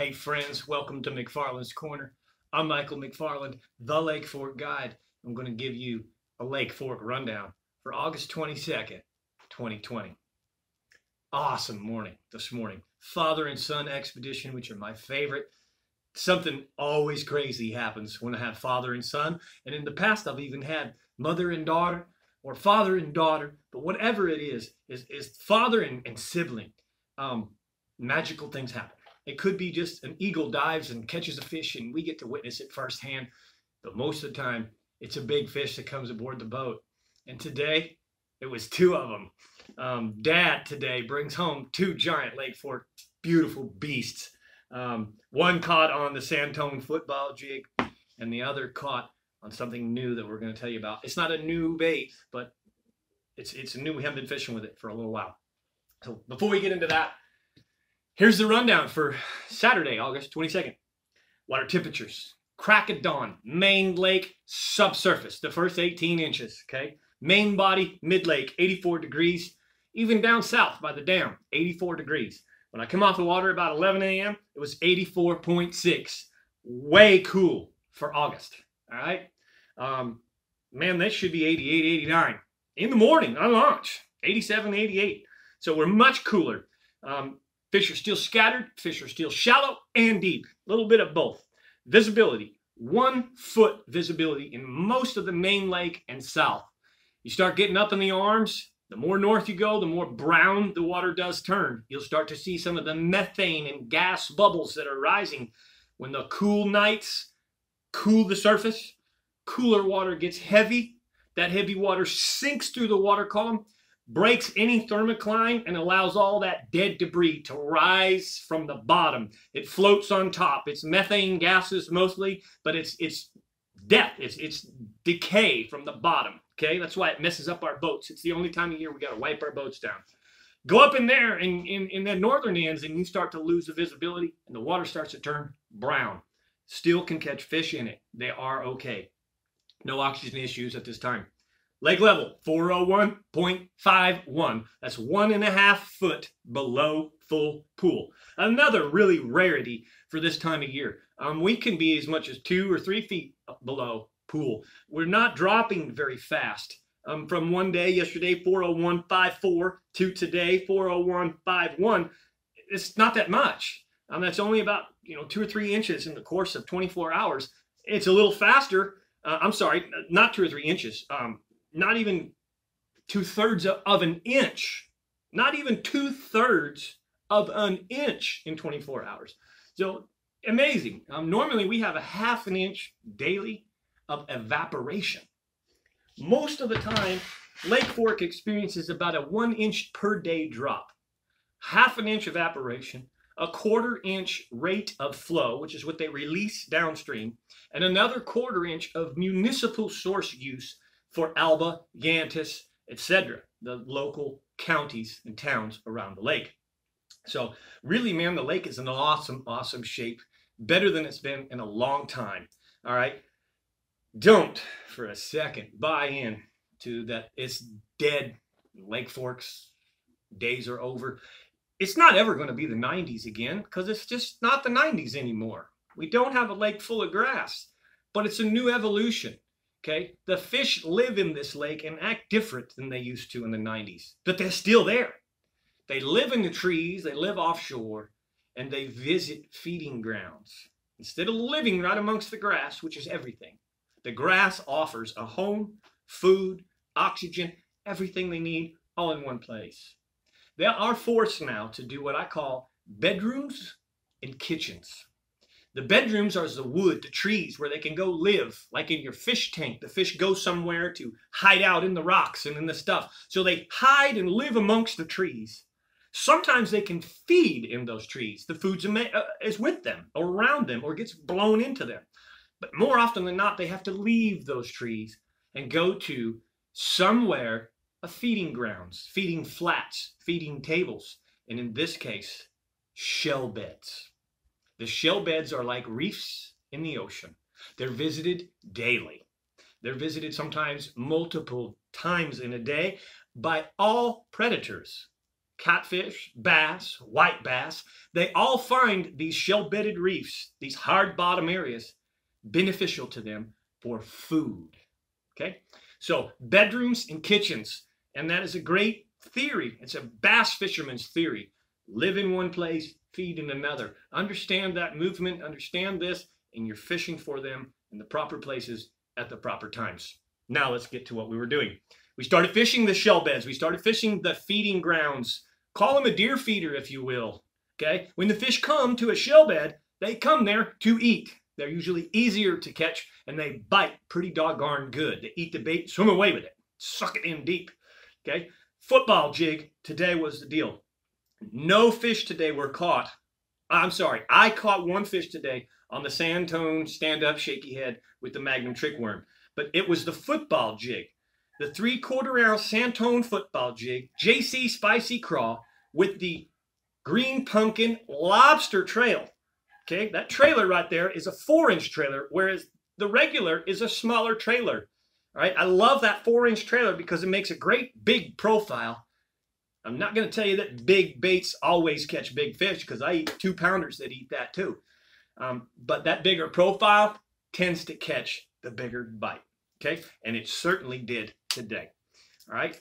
Hey friends, welcome to McFarland's Corner. I'm Michael McFarland, the Lake Fork Guide. I'm going to give you a Lake Fork rundown for August 22nd, 2020. Awesome morning this morning. Father and son expedition, which are my favorite. Something always crazy happens when I have father and son. And in the past, I've even had mother and daughter or father and daughter. But whatever it is, is, is father and, and sibling. Um, magical things happen. It could be just an eagle dives and catches a fish and we get to witness it firsthand. But most of the time, it's a big fish that comes aboard the boat. And today, it was two of them. Um, Dad today brings home two giant Lake Fork beautiful beasts. Um, one caught on the Santone football jig, and the other caught on something new that we're going to tell you about. It's not a new bait, but it's it's new. We haven't been fishing with it for a little while. So before we get into that, Here's the rundown for Saturday, August 22nd. Water temperatures. Crack of dawn, main lake, subsurface, the first 18 inches, okay? Main body, mid lake, 84 degrees. Even down south by the dam, 84 degrees. When I come off the water about 11 a.m., it was 84.6. Way cool for August, all right? Um, man, that should be 88, 89. In the morning on launch, 87, 88. So we're much cooler. Um, Fish are still scattered, fish are still shallow and deep. A little bit of both. Visibility, one foot visibility in most of the main lake and south. You start getting up in the arms, the more north you go, the more brown the water does turn. You'll start to see some of the methane and gas bubbles that are rising when the cool nights cool the surface. Cooler water gets heavy. That heavy water sinks through the water column breaks any thermocline and allows all that dead debris to rise from the bottom. It floats on top. It's methane gases mostly, but it's it's death. It's it's decay from the bottom. Okay, that's why it messes up our boats. It's the only time of year we got to wipe our boats down. Go up in there and in, in the northern ends and you start to lose the visibility and the water starts to turn brown. Still can catch fish in it. They are okay. No oxygen issues at this time. Lake level, 401.51. That's one and a half foot below full pool. Another really rarity for this time of year. Um, we can be as much as two or three feet below pool. We're not dropping very fast. Um, from one day, yesterday, 401.54 to today, 401.51. It's not that much. Um, that's only about you know two or three inches in the course of 24 hours. It's a little faster. Uh, I'm sorry, not two or three inches. Um, not even two thirds of an inch, not even two thirds of an inch in 24 hours. So amazing. Um, normally we have a half an inch daily of evaporation. Most of the time, Lake Fork experiences about a one inch per day drop. Half an inch evaporation, a quarter inch rate of flow, which is what they release downstream, and another quarter inch of municipal source use for Alba, Yantis, etc., the local counties and towns around the lake. So really, man, the lake is in an awesome, awesome shape, better than it's been in a long time. All right. Don't for a second buy in to that it's dead. Lake Forks days are over. It's not ever going to be the 90s again because it's just not the 90s anymore. We don't have a lake full of grass, but it's a new evolution. Okay, the fish live in this lake and act different than they used to in the 90s, but they're still there. They live in the trees, they live offshore, and they visit feeding grounds. Instead of living right amongst the grass, which is everything, the grass offers a home, food, oxygen, everything they need all in one place. They are forced now to do what I call bedrooms and kitchens. The bedrooms are the wood, the trees where they can go live, like in your fish tank. The fish go somewhere to hide out in the rocks and in the stuff. So they hide and live amongst the trees. Sometimes they can feed in those trees. The food uh, is with them around them or gets blown into them. But more often than not, they have to leave those trees and go to somewhere a feeding grounds, feeding flats, feeding tables, and in this case, shell beds. The shell beds are like reefs in the ocean. They're visited daily. They're visited sometimes multiple times in a day by all predators. catfish, bass, white bass, they all find these shell-bedded reefs, these hard bottom areas, beneficial to them for food. Okay? So bedrooms and kitchens, and that is a great theory. It's a bass fisherman's theory. Live in one place, feed in another. Understand that movement, understand this, and you're fishing for them in the proper places at the proper times. Now let's get to what we were doing. We started fishing the shell beds. We started fishing the feeding grounds. Call them a deer feeder, if you will. Okay? When the fish come to a shell bed, they come there to eat. They're usually easier to catch and they bite pretty doggone good. They eat the bait, swim away with it, suck it in deep. Okay? Football jig today was the deal. No fish today were caught. I'm sorry, I caught one fish today on the Santone stand-up shaky head with the Magnum trick worm. But it was the football jig. The three-quarter ounce Santone football jig, JC Spicy Craw, with the green pumpkin lobster trail. Okay, that trailer right there is a four-inch trailer, whereas the regular is a smaller trailer. All right, I love that four-inch trailer because it makes a great big profile. I'm not going to tell you that big baits always catch big fish because I eat two pounders that eat that too. Um, but that bigger profile tends to catch the bigger bite. Okay, and it certainly did today. All right,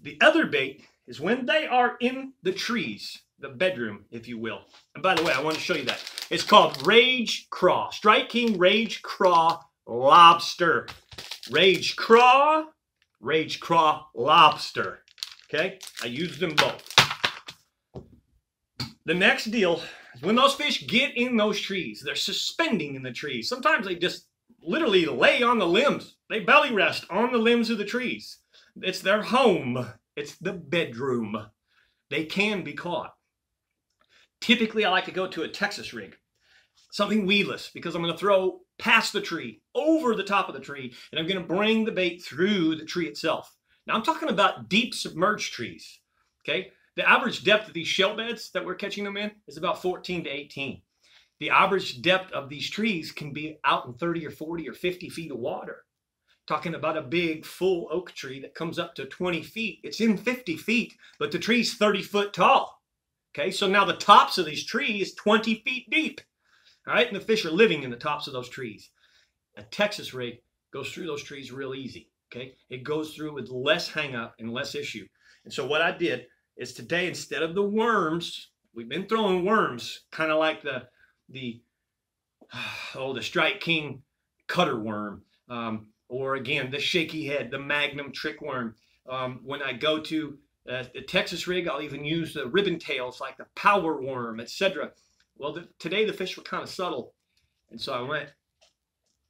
the other bait is when they are in the trees, the bedroom, if you will. And by the way, I want to show you that. It's called Rage Craw, Strike King Rage Craw Lobster. Rage Craw, Rage Craw Lobster. Okay, I use them both. The next deal is when those fish get in those trees, they're suspending in the trees. Sometimes they just literally lay on the limbs. They belly rest on the limbs of the trees. It's their home. It's the bedroom. They can be caught. Typically, I like to go to a Texas rig, something weedless, because I'm going to throw past the tree, over the top of the tree, and I'm going to bring the bait through the tree itself. Now, I'm talking about deep submerged trees, okay? The average depth of these shell beds that we're catching them in is about 14 to 18. The average depth of these trees can be out in 30 or 40 or 50 feet of water. Talking about a big full oak tree that comes up to 20 feet. It's in 50 feet, but the tree's 30 foot tall. Okay, so now the tops of these trees 20 feet deep. All right, and the fish are living in the tops of those trees. A Texas rig goes through those trees real easy. Okay, it goes through with less hang up and less issue. And so what I did is today, instead of the worms, we've been throwing worms, kind of like the the oh the Strike King cutter worm, um, or again the shaky head, the Magnum trick worm. Um, when I go to uh, the Texas rig, I'll even use the ribbon tails like the power worm, etc. Well, the, today the fish were kind of subtle, and so I went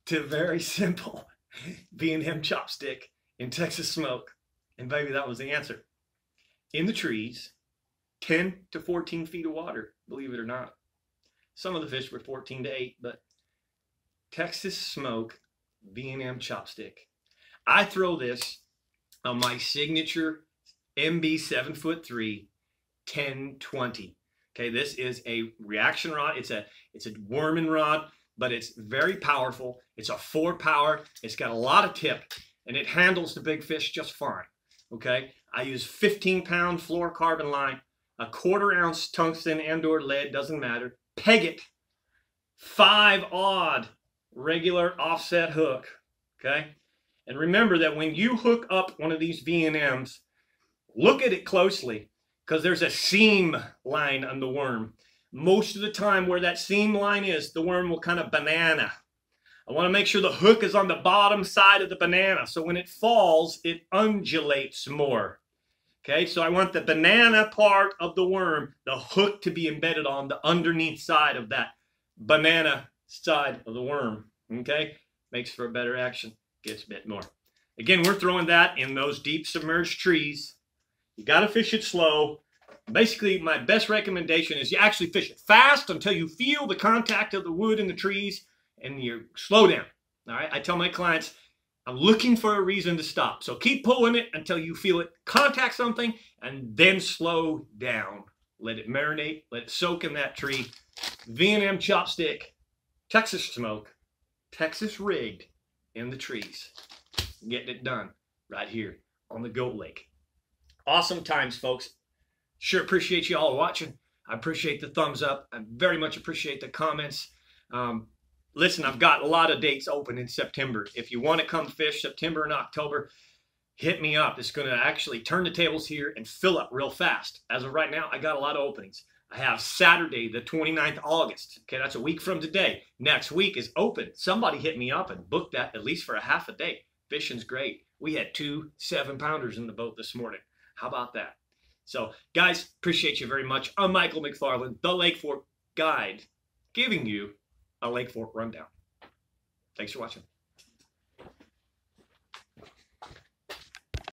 to very simple V&M chopstick in Texas smoke, and baby, that was the answer. In the trees, 10 to 14 feet of water, believe it or not. Some of the fish were 14 to 8, but Texas smoke V&M chopstick. I throw this on my signature MB 7 foot 3 1020. Okay, this is a reaction rod. It's a it's a worming rod, but it's very powerful. It's a four power. It's got a lot of tip, and it handles the big fish just fine. Okay, I use 15 pound fluorocarbon line, a quarter ounce tungsten and or lead, doesn't matter. Peg it, five odd regular offset hook. Okay, and remember that when you hook up one of these V&Ms, look at it closely because there's a seam line on the worm. Most of the time where that seam line is, the worm will kind of banana. I want to make sure the hook is on the bottom side of the banana. So when it falls, it undulates more. Okay, so I want the banana part of the worm, the hook to be embedded on the underneath side of that banana side of the worm. Okay, makes for a better action, gets a bit more. Again, we're throwing that in those deep submerged trees you got to fish it slow. Basically, my best recommendation is you actually fish it fast until you feel the contact of the wood and the trees and you slow down. All right. I tell my clients, I'm looking for a reason to stop. So keep pulling it until you feel it contact something and then slow down. Let it marinate, let it soak in that tree. V&M chopstick, Texas smoke, Texas rigged in the trees. Getting it done right here on the Goat Lake. Awesome times, folks. Sure appreciate you all watching. I appreciate the thumbs up. I very much appreciate the comments. Um, listen, I've got a lot of dates open in September. If you want to come fish September and October, hit me up. It's going to actually turn the tables here and fill up real fast. As of right now, I got a lot of openings. I have Saturday, the 29th August. Okay, that's a week from today. Next week is open. Somebody hit me up and booked that at least for a half a day. Fishing's great. We had two seven pounders in the boat this morning. How about that? So, guys, appreciate you very much. I'm Michael McFarland, the Lake Fork Guide, giving you a Lake Fork rundown. Thanks for watching.